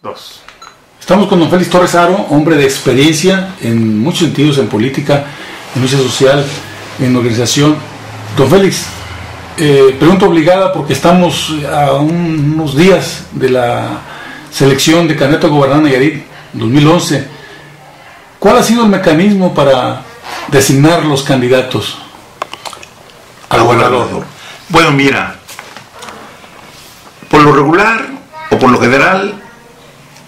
Dos. Estamos con don Félix Torres Aro, hombre de experiencia en muchos sentidos, en política, en lucha social, en organización. Don Félix, eh, pregunta obligada porque estamos a unos días de la selección de candidato a gobernador Nayarit 2011. ¿Cuál ha sido el mecanismo para designar los candidatos al gobernador? Bueno, mira, por lo regular o por lo general,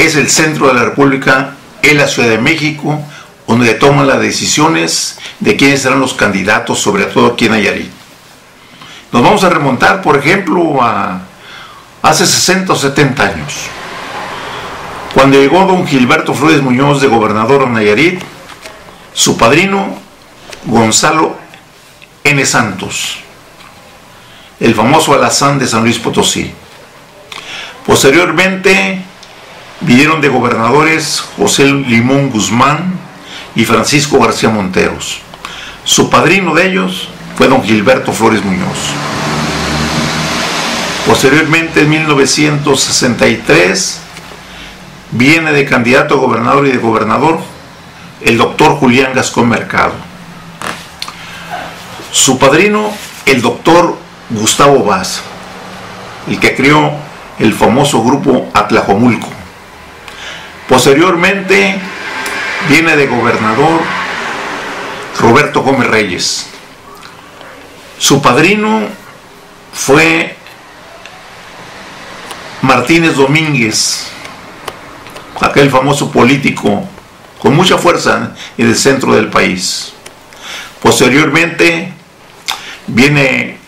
es el centro de la República, es la Ciudad de México, donde toman las decisiones de quiénes serán los candidatos, sobre todo aquí en Nayarit. Nos vamos a remontar, por ejemplo, a hace 60 o 70 años, cuando llegó don Gilberto Flores Muñoz de gobernador de Nayarit, su padrino Gonzalo N. Santos, el famoso alazán de San Luis Potosí. Posteriormente vinieron de gobernadores José Limón Guzmán y Francisco García Monteros. Su padrino de ellos fue don Gilberto Flores Muñoz. Posteriormente, en 1963, viene de candidato a gobernador y de gobernador el doctor Julián Gascón Mercado. Su padrino, el doctor Gustavo Vaz, el que creó el famoso grupo Atlajomulco. Posteriormente viene de gobernador Roberto Gómez Reyes. Su padrino fue Martínez Domínguez, aquel famoso político con mucha fuerza en el centro del país. Posteriormente viene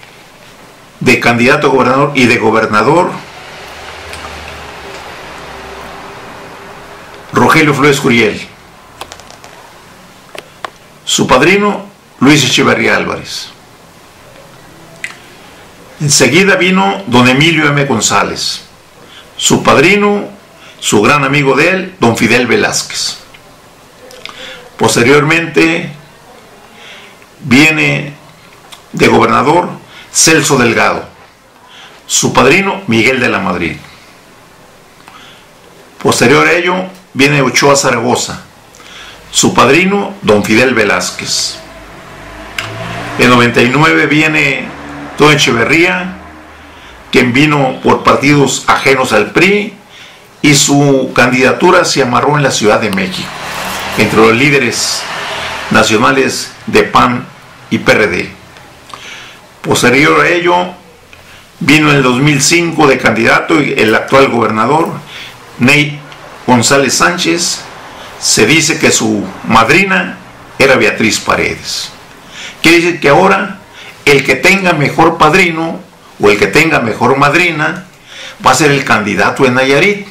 de candidato a gobernador y de gobernador Rogelio Flores Curiel. Su padrino, Luis Echeverría Álvarez. Enseguida vino don Emilio M. González. Su padrino, su gran amigo de él, don Fidel Velázquez. Posteriormente viene de gobernador Celso Delgado. Su padrino, Miguel de la Madrid. Posterior a ello, viene Ochoa Zaragoza, su padrino, don Fidel Velázquez. En 99 viene Don Echeverría, quien vino por partidos ajenos al PRI y su candidatura se amarró en la Ciudad de México, entre los líderes nacionales de PAN y PRD. Posterior a ello, vino en el 2005 de candidato el actual gobernador, Ney González Sánchez, se dice que su madrina era Beatriz Paredes. Quiere decir que ahora el que tenga mejor padrino o el que tenga mejor madrina va a ser el candidato en Nayarit.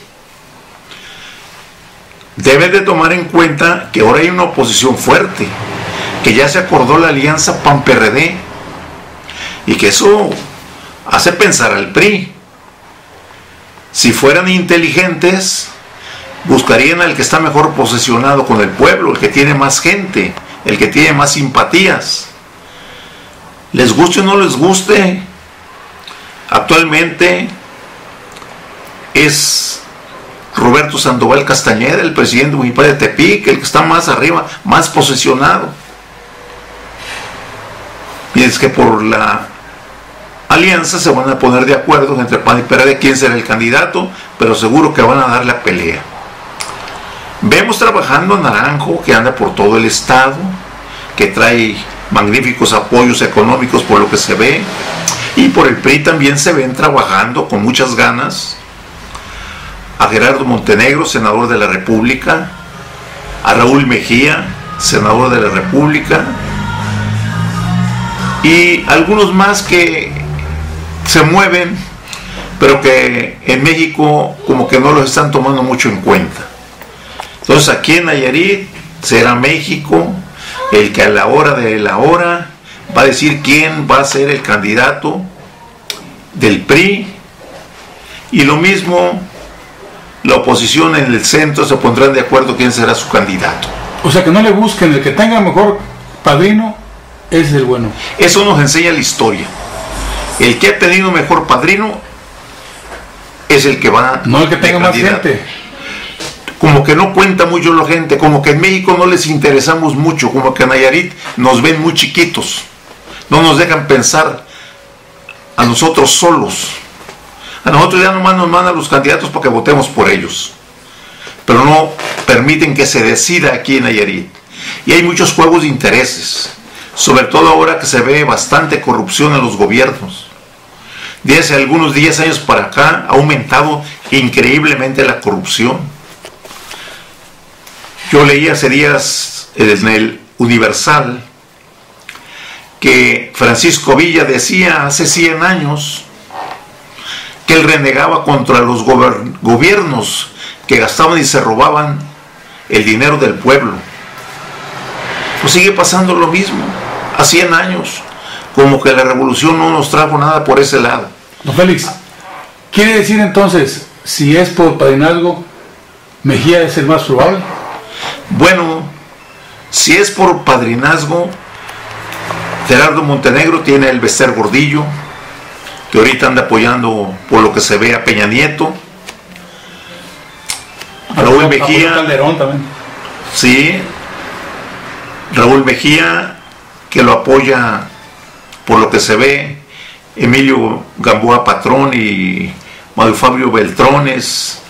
Deben de tomar en cuenta que ahora hay una oposición fuerte, que ya se acordó la alianza PAN-PRD y que eso hace pensar al PRI. Si fueran inteligentes, buscarían al que está mejor posesionado con el pueblo, el que tiene más gente, el que tiene más simpatías. Les guste o no les guste, actualmente es Roberto Sandoval Castañeda, el presidente municipal de Tepic, el que está más arriba, más posesionado. Y es que por la alianza se van a poner de acuerdo entre PAN y PRD quién será el candidato, pero seguro que van a dar la pelea. Vemos trabajando a Naranjo, que anda por todo el estado, que trae magníficos apoyos económicos por lo que se ve, y por el PRI también se ven trabajando con muchas ganas. A Gerardo Montenegro, senador de la República, a Raúl Mejía, senador de la República, y algunos más que se mueven, pero que en México como que no los están tomando mucho en cuenta. Entonces aquí en Nayarit será México el que a la hora de la hora va a decir quién va a ser el candidato del PRI y lo mismo la oposición en el centro se pondrán de acuerdo quién será su candidato. O sea que no le busquen el que tenga mejor padrino es el bueno. Eso nos enseña la historia. El que ha tenido mejor padrino es el que va no el que tenga más gente como que no cuenta mucho la gente, como que en México no les interesamos mucho, como que en Nayarit nos ven muy chiquitos, no nos dejan pensar a nosotros solos. A nosotros ya nomás nos mandan los candidatos para que votemos por ellos, pero no permiten que se decida aquí en Nayarit. Y hay muchos juegos de intereses, sobre todo ahora que se ve bastante corrupción en los gobiernos. Desde algunos 10 años para acá ha aumentado increíblemente la corrupción. Yo leí hace días en el Universal que Francisco Villa decía hace 100 años que él renegaba contra los gobiernos que gastaban y se robaban el dinero del pueblo. Pues sigue pasando lo mismo, a 100 años, como que la revolución no nos trajo nada por ese lado. Don Félix, ¿quiere decir entonces, si es por padrinazgo, Mejía es el más probable? Bueno, si es por padrinazgo, Gerardo Montenegro tiene el Bester Gordillo, que ahorita anda apoyando por lo que se ve a Peña Nieto. Raúl Mejía. Calderón también. Sí. Raúl Mejía, que lo apoya por lo que se ve. Emilio Gamboa Patrón y Mario Fabio Beltrones.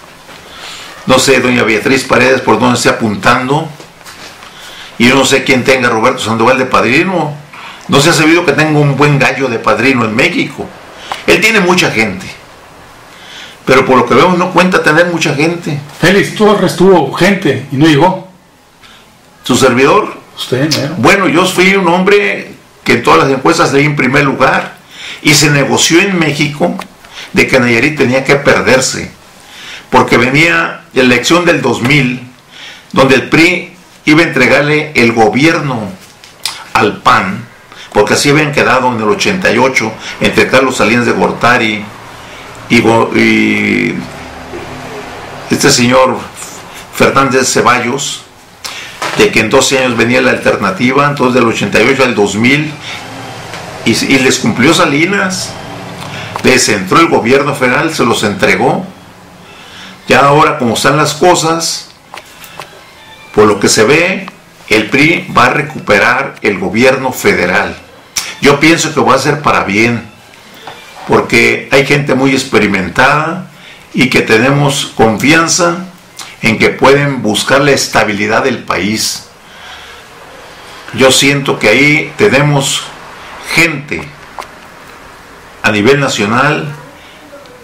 No sé, doña Beatriz Paredes por dónde esté apuntando. Y yo no sé quién tenga Roberto Sandoval de padrino. No se ha sabido que tenga un buen gallo de padrino en México. Él tiene mucha gente. Pero por lo que vemos no cuenta tener mucha gente. Félix Torres tuvo gente y no llegó. ¿Su servidor? Usted, Bueno, yo fui un hombre que en todas las encuestas leí en primer lugar. Y se negoció en México de que Nayarit tenía que perderse. Porque venía la elección del 2000, donde el PRI iba a entregarle el gobierno al PAN porque así habían quedado en el 88 entre Carlos Salinas de Gortari y, este señor Fernández Ceballos, de que en 12 años venía la alternativa, entonces del 88 al 2000, y, y les cumplió Salinas, les entró el gobierno federal, se los entregó. Ya ahora como están las cosas, por lo que se ve, el PRI va a recuperar el gobierno federal. Yo pienso que va a ser para bien, porque hay gente muy experimentada y que tenemos confianza en que pueden buscar la estabilidad del país. Yo siento que ahí tenemos gente a nivel nacional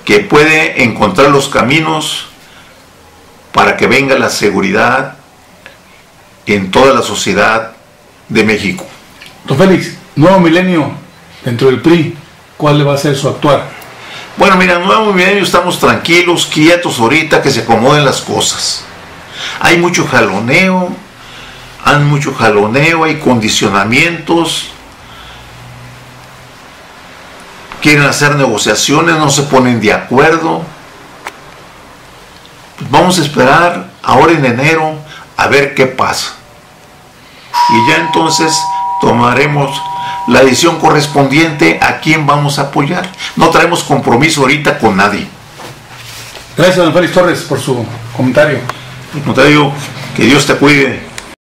que puede encontrar los caminos para que venga la seguridad en toda la sociedad de México. Don Félix, nuevo milenio dentro del PRI, ¿cuál le va a ser su actuar? Bueno, mira, nuevo milenio estamos tranquilos, quietos ahorita, que se acomoden las cosas. Hay mucho jaloneo, hay mucho jaloneo, hay condicionamientos, quieren hacer negociaciones, no se ponen de acuerdo. Vamos a esperar ahora en enero a ver qué pasa y ya entonces tomaremos la decisión correspondiente a quién vamos a apoyar. No traemos compromiso ahorita con nadie. Gracias, don Félix Torres, por su comentario. Al contrario, que Dios te cuide.